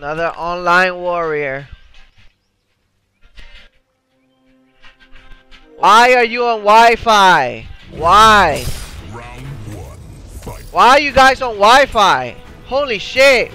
Another online warrior. Why are you on Wi-Fi? Why? Round one, fight. Why are you guys on Wi-Fi? Holy shit!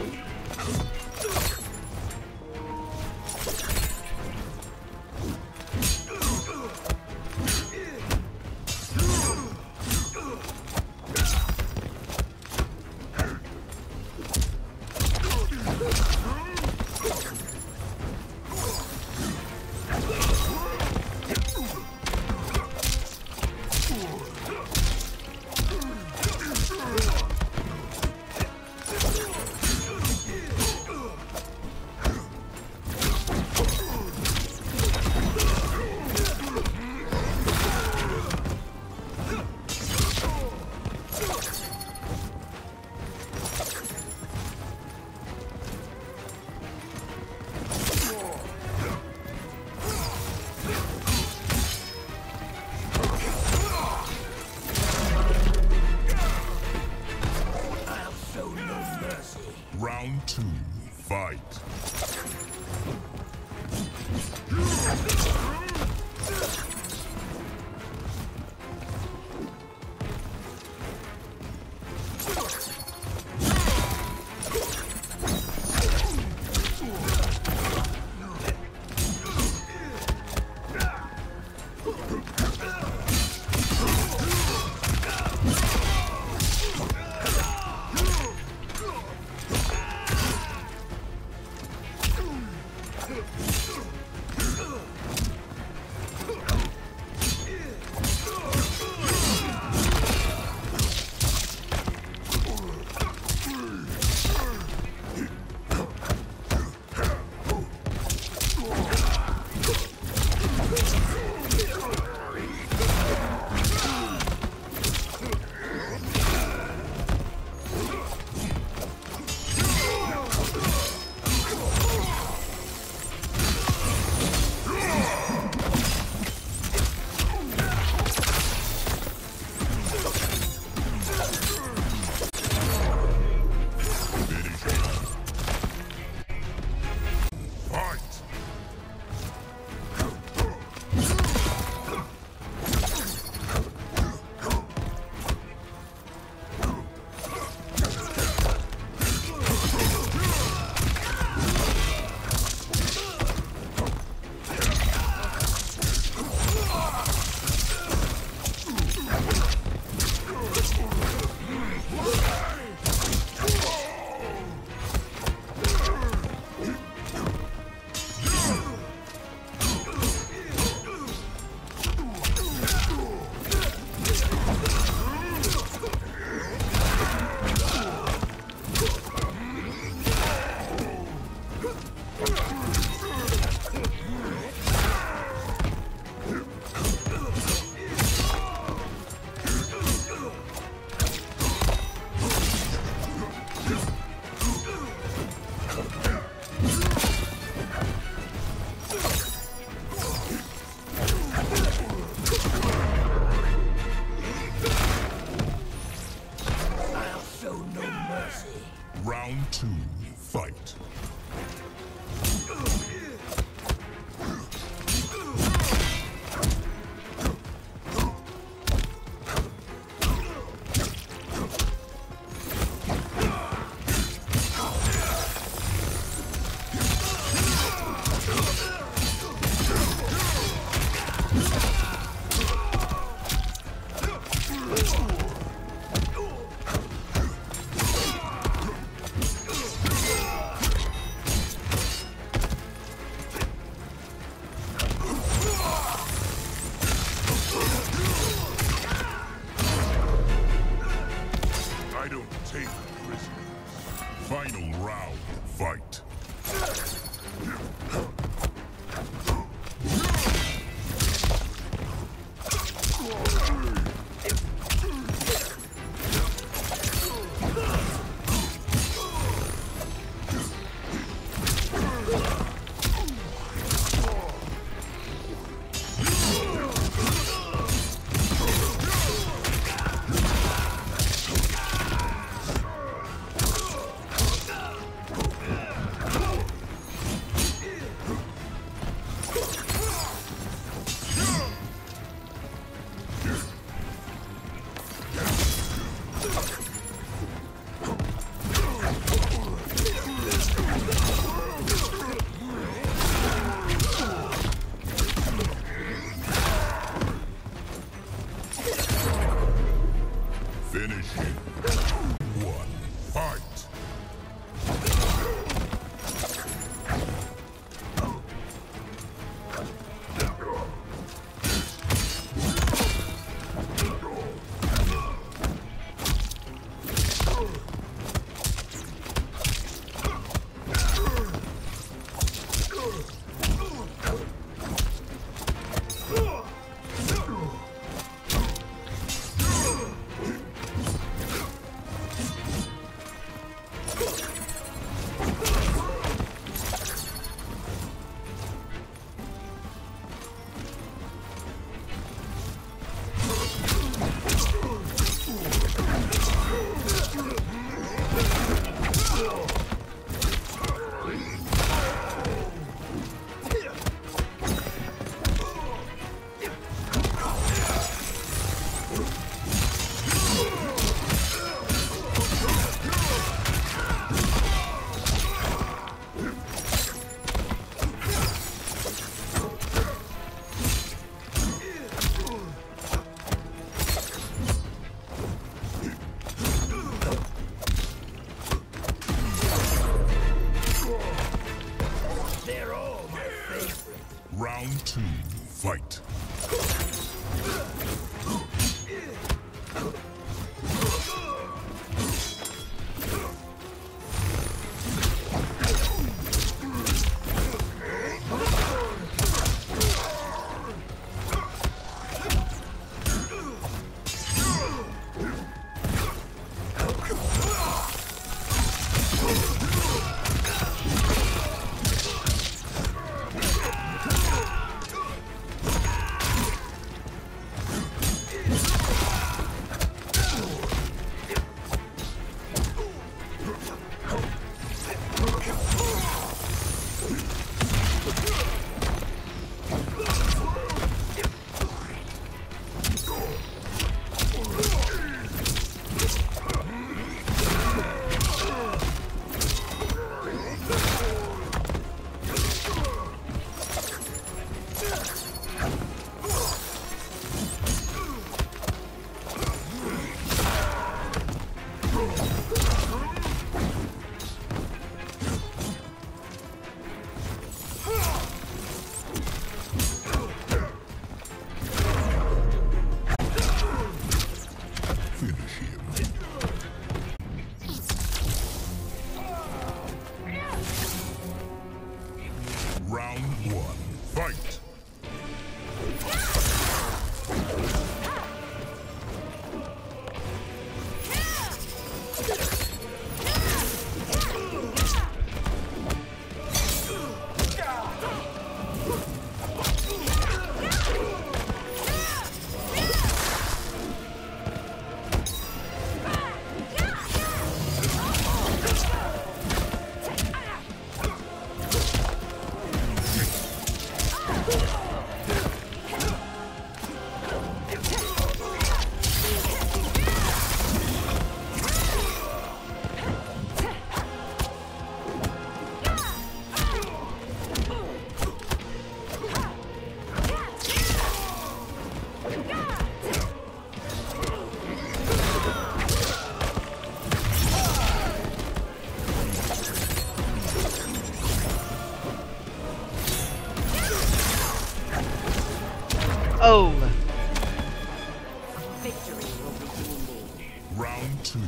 Victory will be me. Round two.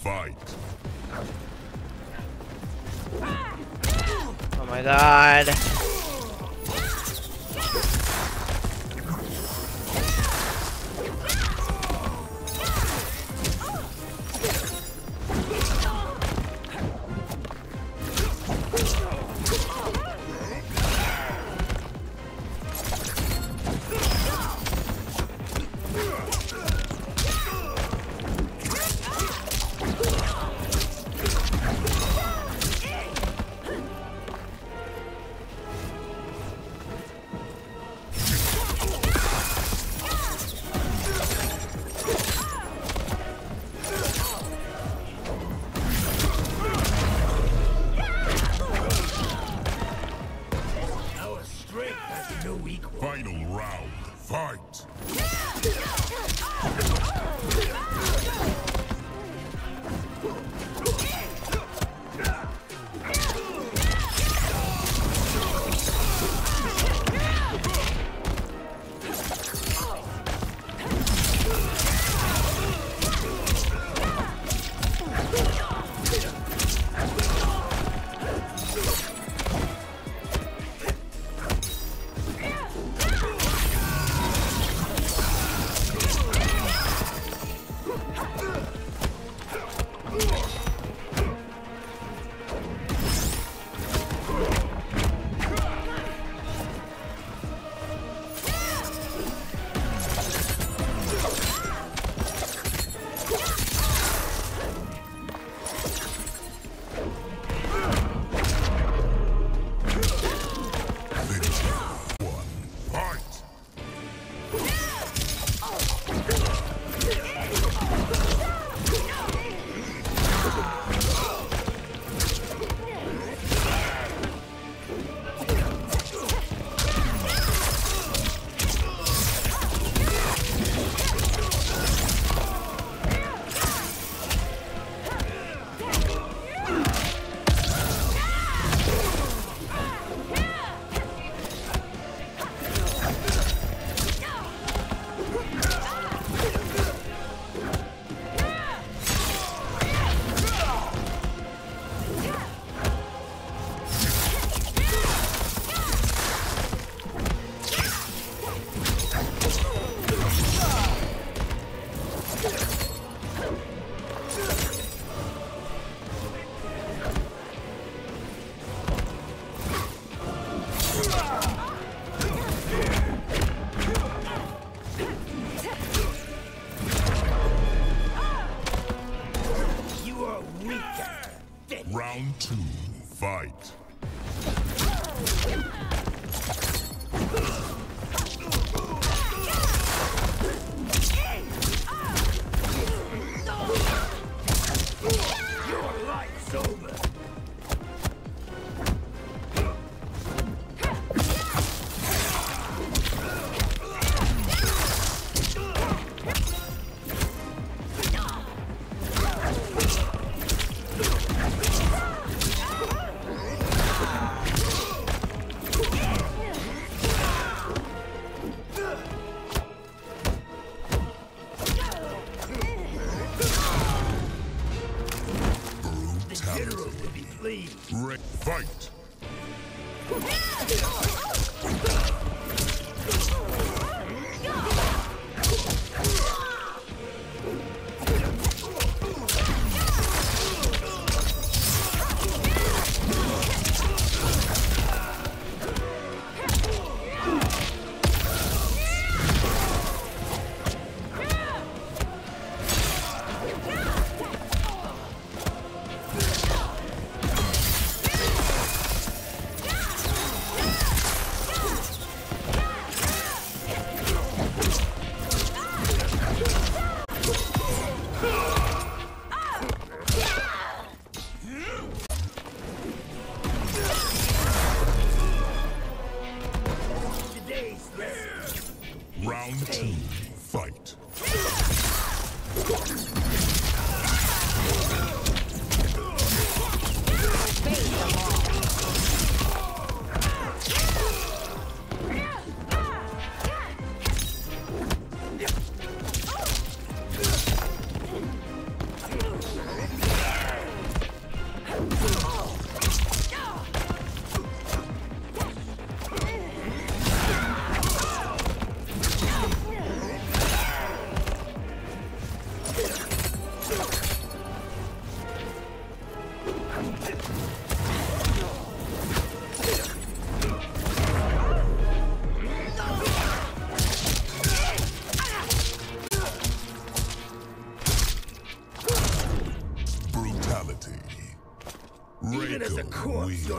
Fight. Oh my god.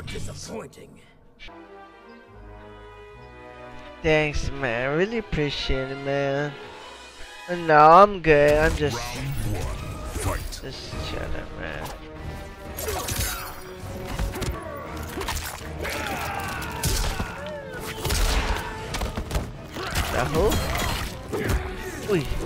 Disappointing. Thanks, man. I really appreciate it, man. No, I'm good. I'm just, one, just chilling, man. The who? Uy.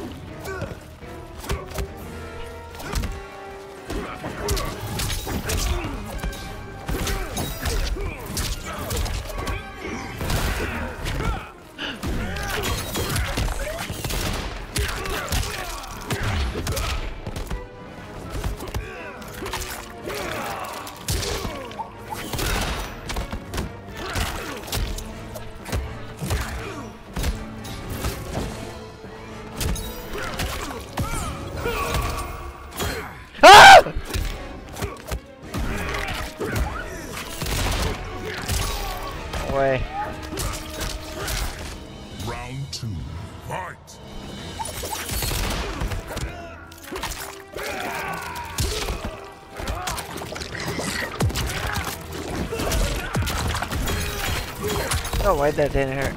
Why that didn't hurt?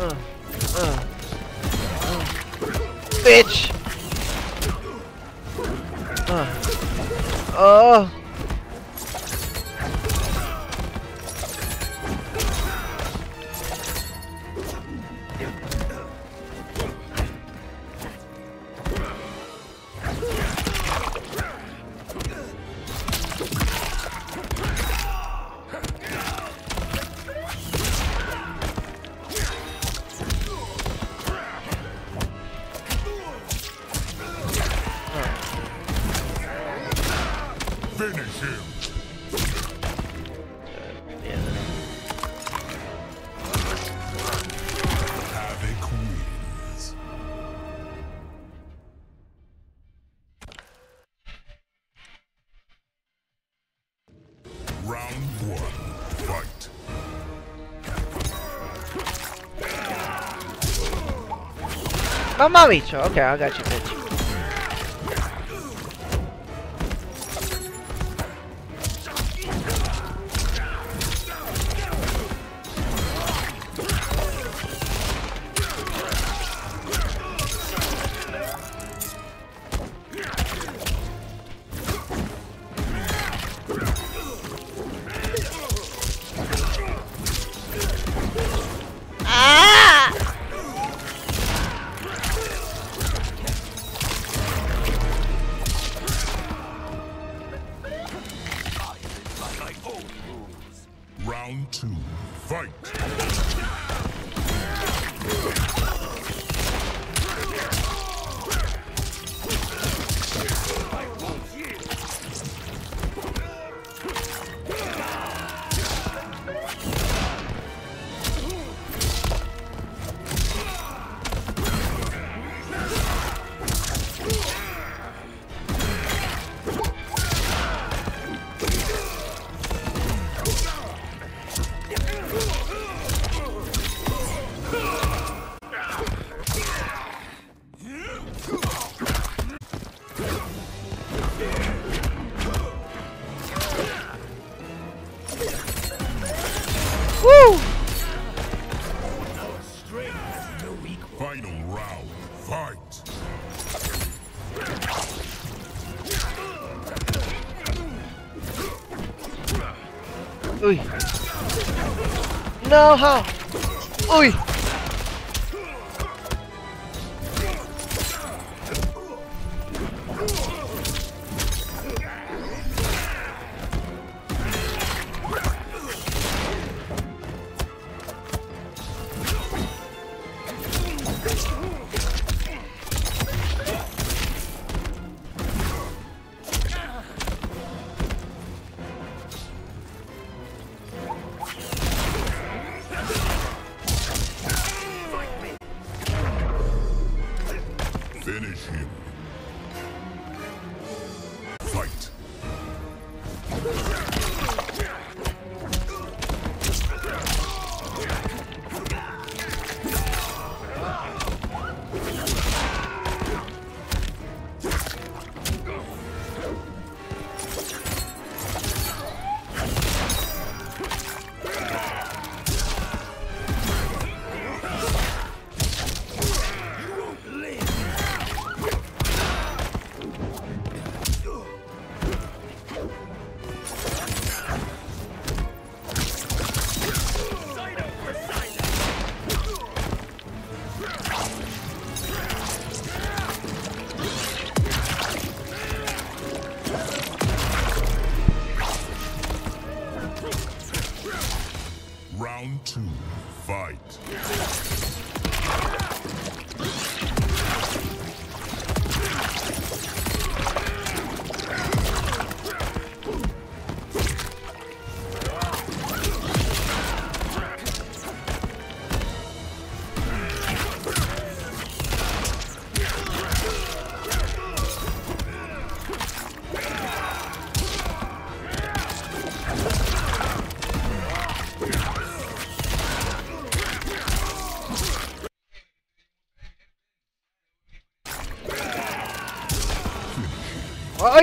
Uh, uh, uh. Bitch! Mamma bicho. Okay, I got you, bitch. Uy. No, how? Uy.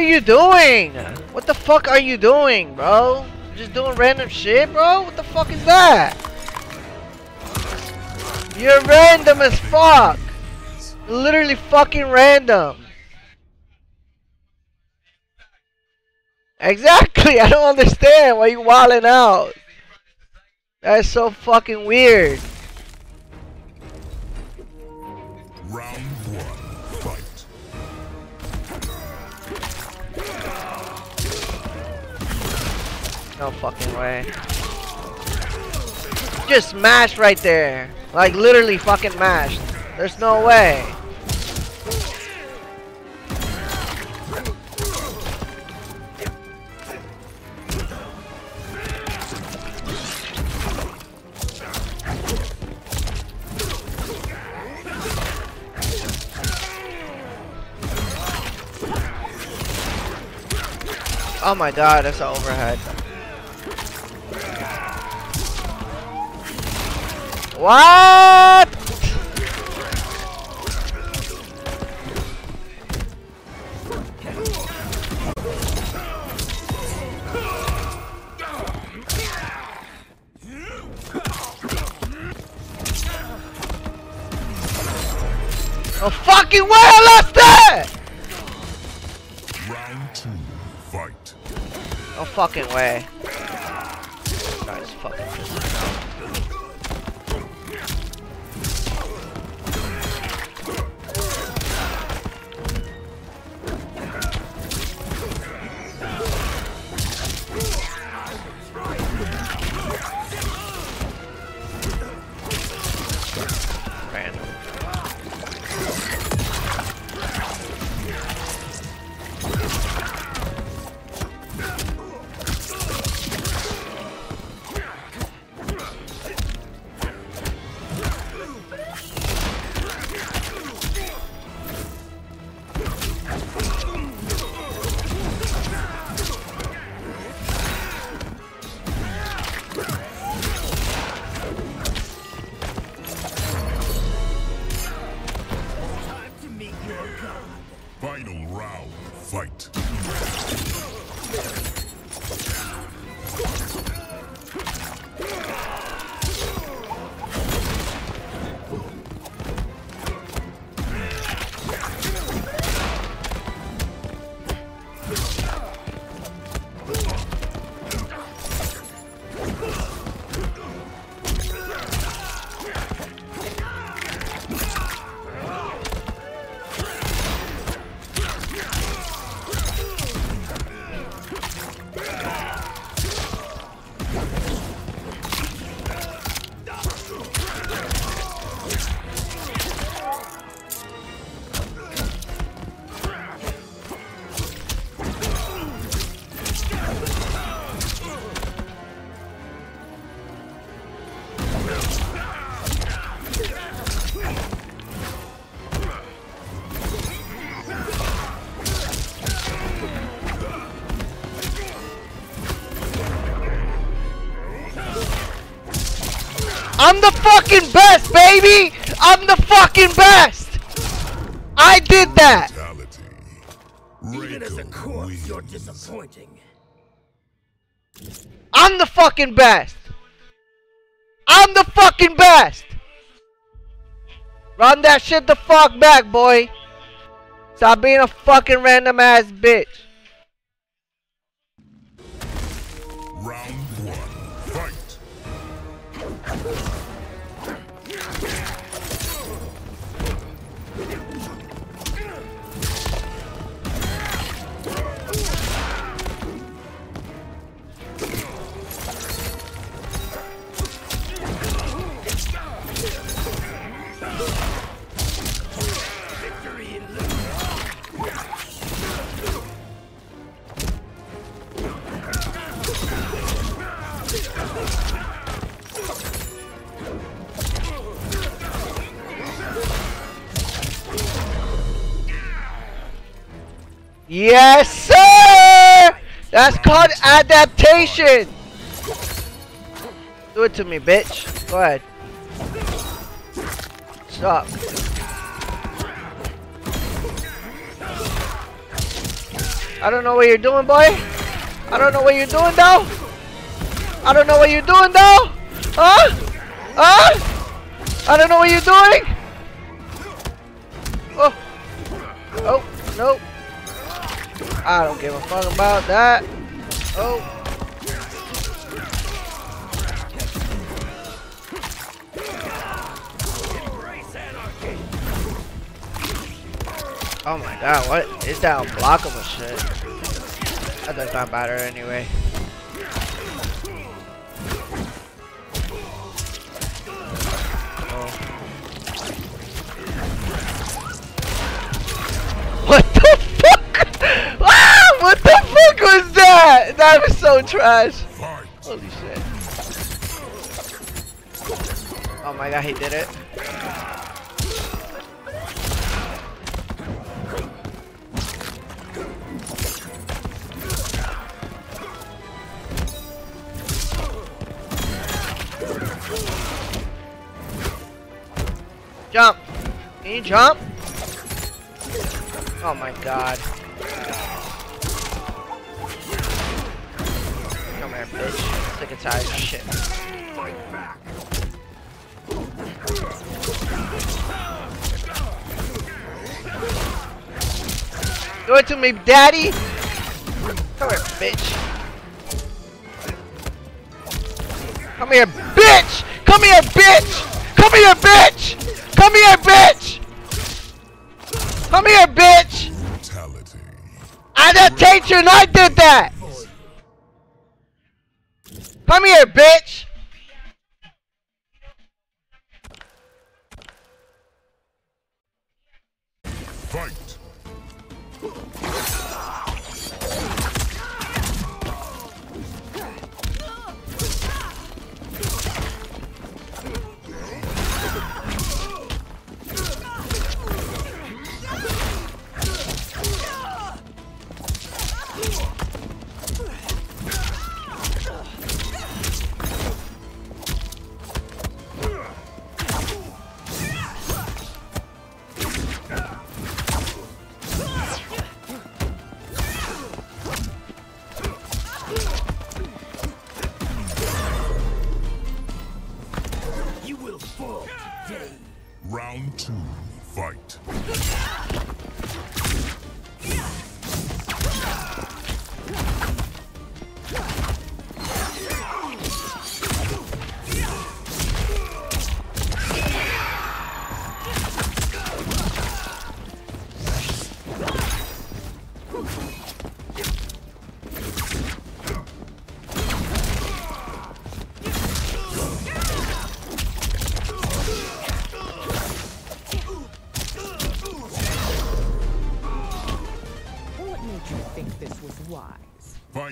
You doing? What the fuck are you doing, bro? Just doing random shit, bro? What the fuck is that? You're random as fuck. Literally fucking random. Exactly. I don't understand why you wilding out. That's so fucking weird. No fucking way. Just mashed right there. Like literally fucking mashed. There's no way. Oh my god, that's an overhead. What? No fucking way I lost that! Round two. Fight. No fucking way. Fucking best, baby! I'm the fucking best! I did that! Even as a corpse, you're disappointing. I'm the fucking best! I'm the fucking best! Run that shit the fuck back, boy! Stop being a fucking random ass bitch. Yes, sir! That's called adaptation! Do it to me, bitch. Go ahead. Stop. I don't know what you're doing, boy. I don't know what you're doing, though. I don't know what you're doing, though. Huh? Huh? I don't know what you're doing. Oh. Oh, nope. I don't give a fuck about that. Oh. Oh my god, what is that unblockable shit? That does not matter anyway. Was that? That was so trash. Holy shit. Oh my god, he did it. Jump! Can you jump? Oh my god. Bitch. Sick and tired of shit. Do it to me, daddy! Come here, bitch. Come here, bitch! Come here, bitch! Come here, bitch! Come here, bitch! Come here, bitch! Fatality. Adaptation, I did that! Come here, bitch!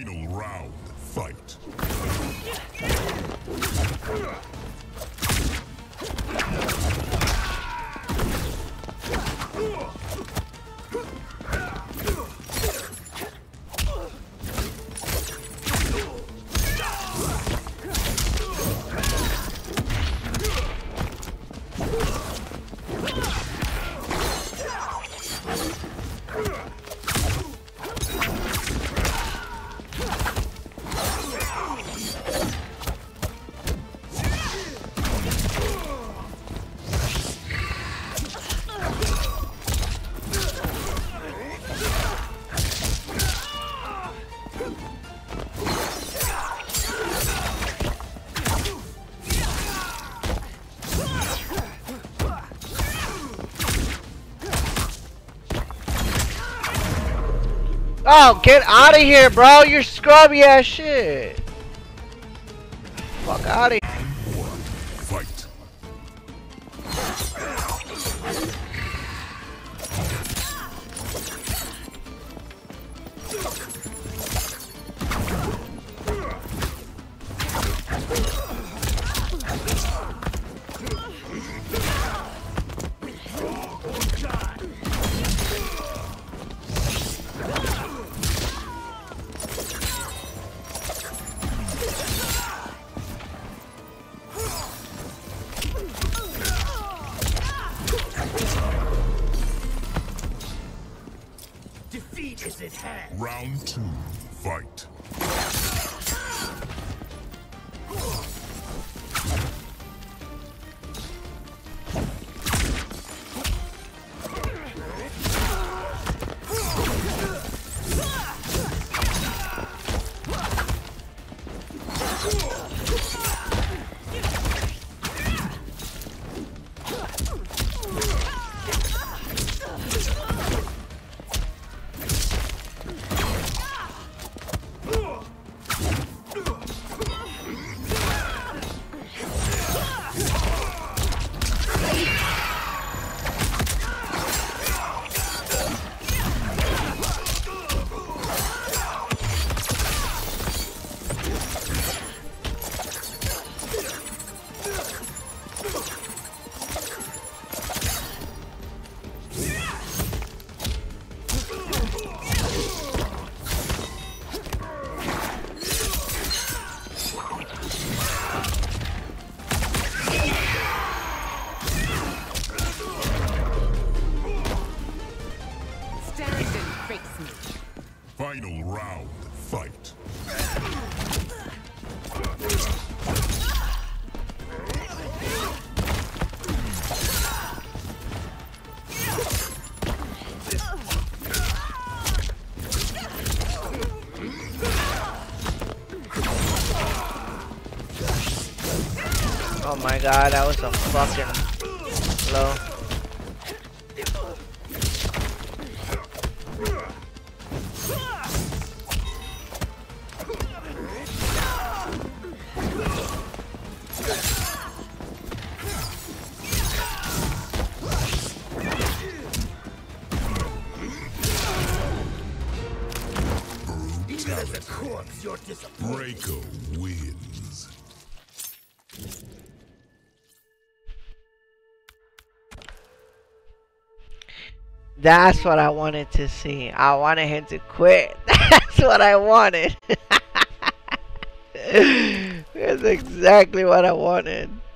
Final round. Fight. Oh, get out of here, bro! You're scrubby ass shit. Fuck out of here. My god, that was a fucking blow. That's what I wanted to see. I wanted him to quit. That's what I wanted. That's exactly what I wanted.